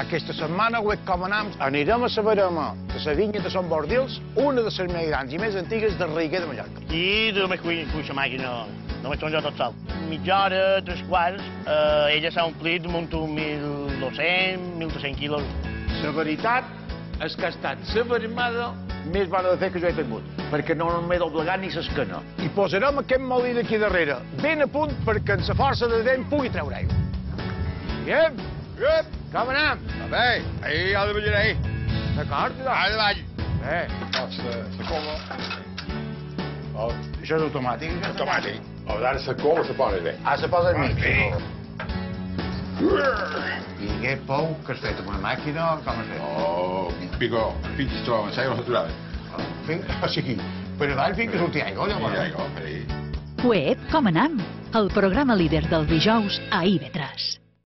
Aquesta setmana, web com anam, anirem a saber de la vinya de Sant Bordils, una de les més grans i més antigues de Riguer de Mallorca. I només cuina amb la màquina, només som jo tot sol. Mitja hora, tres quarts, eh, ella s'ha omplit amb un 1.200, 1.300 quilos. La veritat és que ha estat la vermada més bona de fer que jo he tingut, perquè no m'he doblegat ni l'esquena. I posarem aquest molí d'aquí darrere, ben a punt perquè en la força de vent pugui treure aigua. Diguem? Diguem? Com anem? Va bé, ahí ha de venir ahí. D'acord? Allà davall. Bé, Doncs se, se coma. oh, això és automàtic. Automàtic. O ara se coma se posa bé. Ah, se posa al mig. Sí. I aquest pou que has fet amb una màquina, com has fet? Oh, un pico, fins i tot, en aigua saturada. Fins, o sigui, per a dalt fins que surti aigua, I llavors. aigua, ahí. Web Com anam? El programa líder del dijous a IB3.